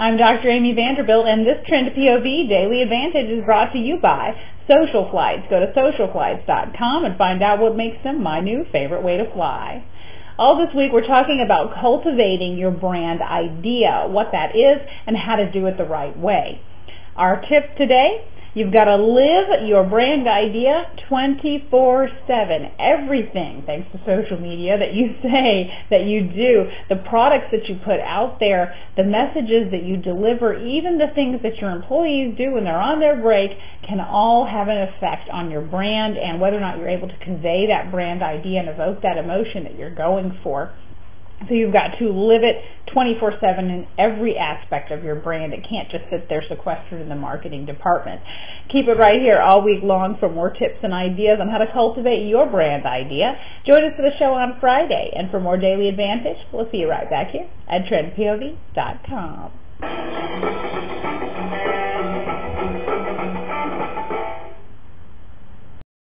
I'm Dr. Amy Vanderbilt, and this Trend POV Daily Advantage is brought to you by Social Flights. Go to socialflights.com and find out what makes them my new favorite way to fly. All this week we're talking about cultivating your brand idea, what that is, and how to do it the right way. Our tip today, You've got to live your brand idea 24-7. Everything, thanks to social media, that you say, that you do, the products that you put out there, the messages that you deliver, even the things that your employees do when they're on their break can all have an effect on your brand and whether or not you're able to convey that brand idea and evoke that emotion that you're going for. So you've got to live it 24-7 in every aspect of your brand. It can't just sit there sequestered in the marketing department. Keep it right here all week long for more tips and ideas on how to cultivate your brand idea. Join us for the show on Friday. And for more Daily Advantage, we'll see you right back here at TrendPOV.com.